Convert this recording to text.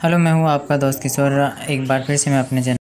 hello मैं हूँ आपका दोस्त किशोर एक बार फिर से मैं अपने चैनल